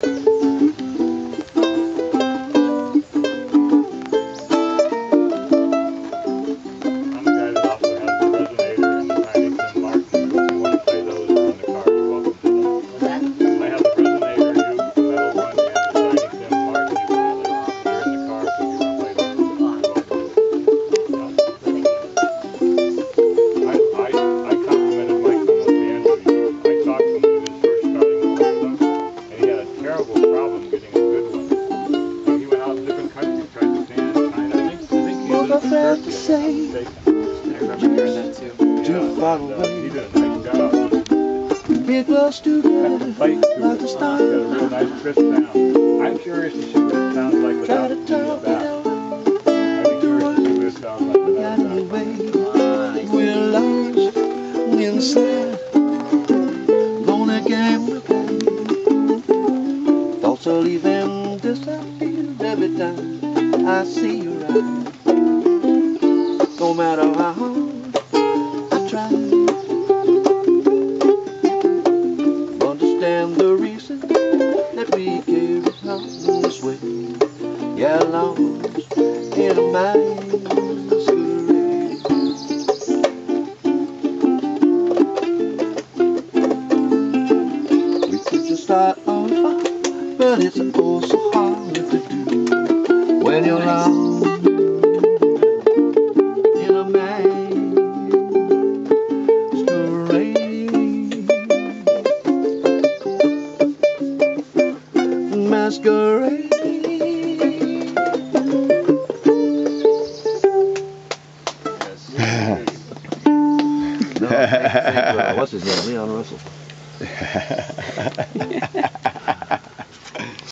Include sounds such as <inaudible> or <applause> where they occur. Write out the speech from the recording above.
I'm <laughs> problem getting a good one. So he went out to different countries, tried Japan, China. I think, I think he was in fair to Turkey, if say. I'm not mistaken. I remember hearing that too. Yeah, follow and, uh, he did a nice job. It was Got together the fight to like it. the It's stars. got a real nice crisp sound. I'm curious to see what it sounds like Try without to the it back. I'd curious to see what it sounds like without the back. We're lost inside. Gonna gamble. Of leaving disappear every time I see your eyes. No matter how hard I try. Understand the reason that we carry on this way. Yeah, lost in a masquerade. We could just start on fire, but it's oh so hard to do when you're lost in a masquerade. Masquerade. No, thank- thank, what's his name? Leon Russell. <laughs>